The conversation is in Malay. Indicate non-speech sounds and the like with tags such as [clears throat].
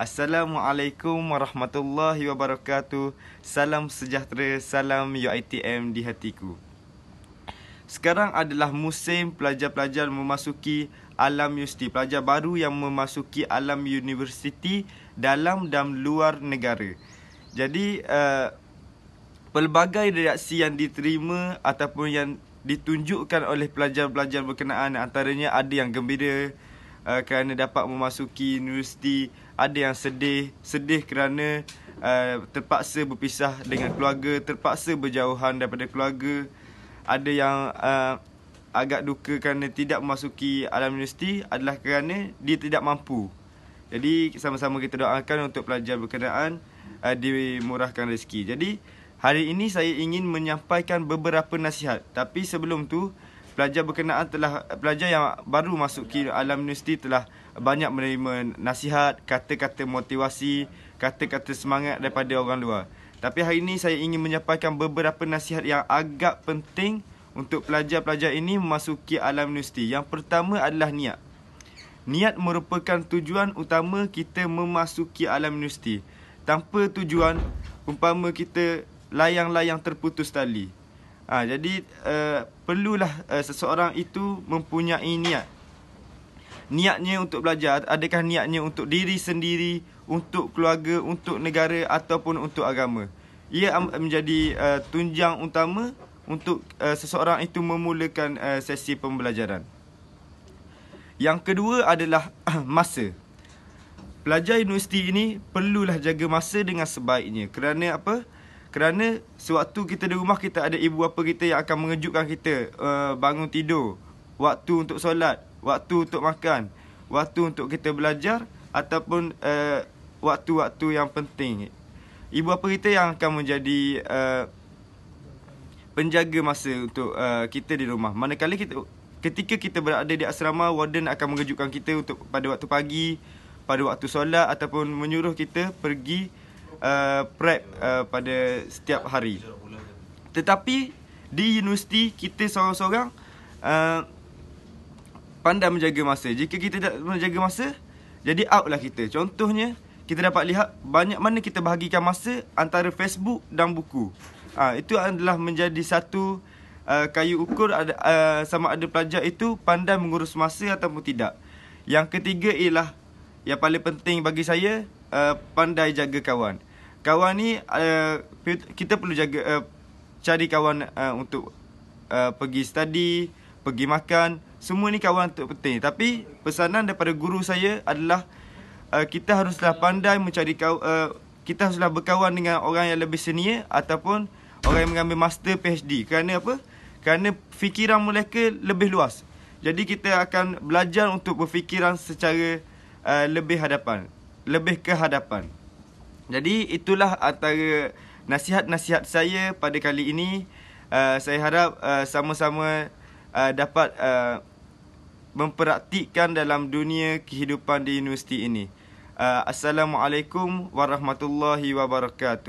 Assalamualaikum warahmatullahi wabarakatuh. Salam sejahtera, salam UiTM di hatiku. Sekarang adalah musim pelajar-pelajar memasuki alam universiti. Pelajar baru yang memasuki alam universiti dalam dan luar negara. Jadi, uh, pelbagai reaksi yang diterima ataupun yang ditunjukkan oleh pelajar-pelajar berkenaan antaranya ada yang gembira uh, kerana dapat memasuki universiti ada yang sedih sedih kerana uh, terpaksa berpisah dengan keluarga terpaksa berjauhan daripada keluarga. Ada yang uh, agak duka kerana tidak memasuki alam universiti adalah kerana dia tidak mampu. Jadi sama-sama kita doakan untuk pelajar berkenaan uh, dimurahkan rezeki. Jadi hari ini saya ingin menyampaikan beberapa nasihat. Tapi sebelum tu pelajar berkenaan telah pelajar yang baru masuk ke alam universiti telah banyak menerima nasihat, kata-kata motivasi, kata-kata semangat daripada orang luar. Tapi hari ini saya ingin menyampaikan beberapa nasihat yang agak penting untuk pelajar-pelajar ini memasuki alam universiti. Yang pertama adalah niat. Niat merupakan tujuan utama kita memasuki alam universiti. Tanpa tujuan, umpama kita layang-layang terputus tali. Ha, jadi uh, perlulah uh, seseorang itu mempunyai niat. Niatnya untuk belajar, adakah niatnya untuk diri sendiri, untuk keluarga, untuk negara ataupun untuk agama. Ia menjadi uh, tunjang utama untuk uh, seseorang itu memulakan uh, sesi pembelajaran. Yang kedua adalah [clears throat] masa. Pelajar universiti ini perlulah jaga masa dengan sebaiknya. Kerana apa? Kerana sewaktu kita di rumah kita ada ibu bapa kita yang akan mengejutkan kita uh, bangun tidur, waktu untuk solat, waktu untuk makan, waktu untuk kita belajar ataupun uh, waktu-waktu yang penting. Ibu bapa kita yang akan menjadi uh, penjaga masa untuk uh, kita di rumah. Manakala kita ketika kita berada di asrama, warden akan mengejutkan kita untuk pada waktu pagi, pada waktu solat ataupun menyuruh kita pergi uh, prep uh, pada setiap hari. Tetapi di universiti kita seorang-seorang uh, pandai menjaga masa. Jika kita tak menjaga masa, jadi out lah kita. Contohnya, kita dapat lihat banyak mana kita bahagikan masa antara Facebook dan buku. Uh, itu adalah menjadi satu uh, kayu ukur ada, uh, sama ada pelajar itu pandai mengurus masa ataupun tidak. Yang ketiga ialah yang paling penting bagi saya, uh, pandai jaga kawan kawan ni uh, kita perlu jaga uh, cari kawan uh, untuk uh, pergi study, pergi makan. Semua ni kawan tu penting. Tapi pesanan daripada guru saya adalah uh, kita haruslah pandai mencari kawan uh, kita haruslah berkawan dengan orang yang lebih senior ataupun orang yang mengambil master PhD. Kerana apa? Kerana fikiran mereka lebih luas. Jadi kita akan belajar untuk berfikiran secara uh, lebih hadapan, lebih ke hadapan. Jadi itulah antara nasihat-nasihat saya pada kali ini. Uh, saya harap uh, sama-sama uh, dapat uh, mempraktikkan dalam dunia kehidupan di universiti ini. Uh, Assalamualaikum warahmatullahi wabarakatuh.